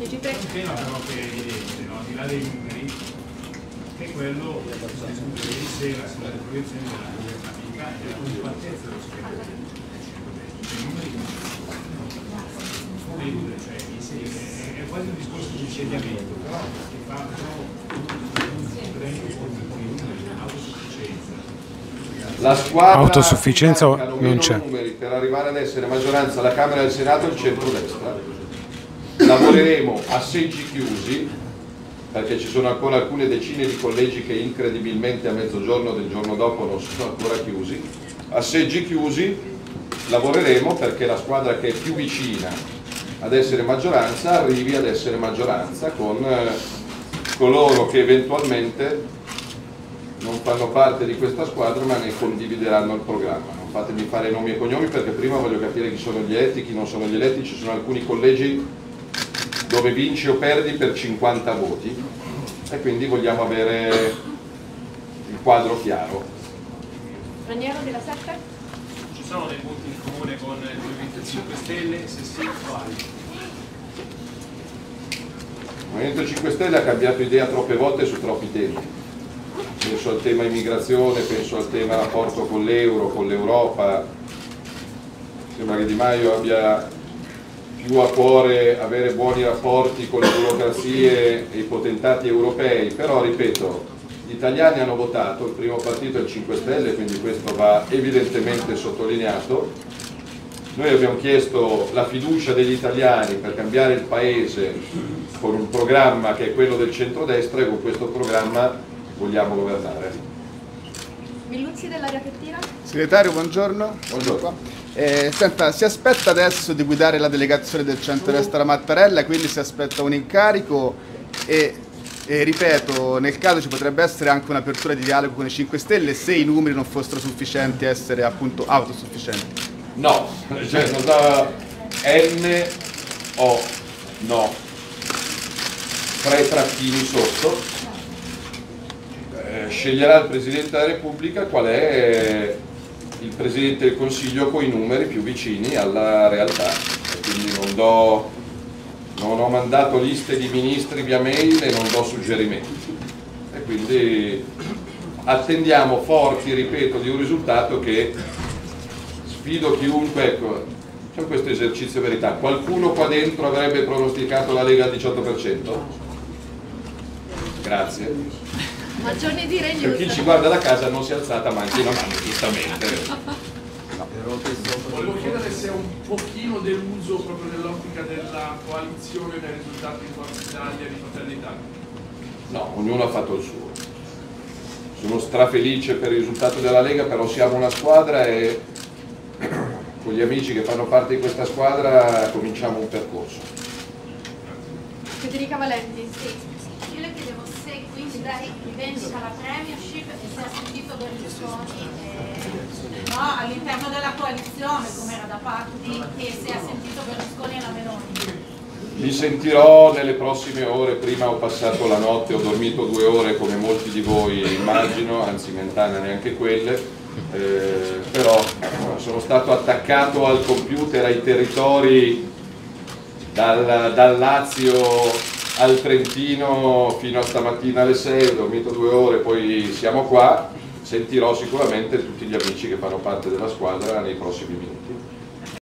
Il tema però che è evidente, no? al di là dei numeri, che è quello di discutere sera sulla proiezione della governabilità e della compattezza dello schema I numeri sono due, cioè è quasi un discorso di insediamento, però che fa però La squadra Autosufficienza non c'è. numeri per arrivare ad essere maggioranza alla Camera e al Senato e il centrodestra. Lavoreremo a seggi chiusi, perché ci sono ancora alcune decine di collegi che incredibilmente a mezzogiorno del giorno dopo non sono ancora chiusi. A seggi chiusi lavoreremo perché la squadra che è più vicina ad essere maggioranza arrivi ad essere maggioranza con eh, coloro che eventualmente non fanno parte di questa squadra ma ne condivideranno il programma. Non fatemi fare nomi e cognomi perché prima voglio capire chi sono gli eletti, chi non sono gli eletti, ci sono alcuni collegi dove vinci o perdi per 50 voti e quindi vogliamo avere il quadro chiaro. Raniero della Sette? Ci sono dei punti in comune con il Movimento 5 Stelle? Se sì, quali? Il Movimento 5 Stelle ha cambiato idea troppe volte su troppi temi penso al tema immigrazione, penso al tema rapporto con l'euro, con l'Europa, sembra che Di Maio abbia più a cuore avere buoni rapporti con le burocrazie e i potentati europei, però ripeto, gli italiani hanno votato, il primo partito è il 5 Stelle, quindi questo va evidentemente sottolineato. Noi abbiamo chiesto la fiducia degli italiani per cambiare il Paese con un programma che è quello del centrodestra e con questo programma vogliamo governare. Millucci dell'aria che tira? Segretario, buongiorno. Buongiorno. Eh, senta, si aspetta adesso di guidare la delegazione del centro-destra Mattarella, quindi si aspetta un incarico e, e, ripeto, nel caso ci potrebbe essere anche un'apertura di dialogo con i 5 Stelle se i numeri non fossero sufficienti a essere appunto autosufficienti. No, cioè non da N o no, tre trattini sotto eh, sceglierà il Presidente della Repubblica qual è il Presidente del Consiglio con i numeri più vicini alla realtà. Quindi non, do, non ho mandato liste di ministri via mail e non do suggerimenti. E quindi attendiamo forti, ripeto, di un risultato che sfido chiunque, ecco, c'è questo esercizio verità, qualcuno qua dentro avrebbe pronosticato la Lega al 18%? Grazie. Ma giorni di Re Per chi ci guarda da casa non si è alzata ma anche una mano, giustamente. Volevo chiedere se è un pochino deluso proprio nell'ottica della coalizione dei risultati di Forza Italia e di Fratelli d'Italia. No, ognuno ha fatto il suo. Sono strafelice per il risultato della Lega, però siamo una squadra e con gli amici che fanno parte di questa squadra cominciamo un percorso. Federica Valenti. Sì lei rivendica la premiership e si è sentito Berlusconi eh, no, all'interno della coalizione come era da Patti e si è sentito Berlusconi e la Meloni. Mi sentirò nelle prossime ore, prima ho passato la notte, ho dormito due ore come molti di voi immagino, anzi mentana neanche quelle, eh, però sono stato attaccato al computer, ai territori dal, dal Lazio al Trentino fino a stamattina alle 6, ho dormito due ore, poi siamo qua, sentirò sicuramente tutti gli amici che fanno parte della squadra nei prossimi minuti.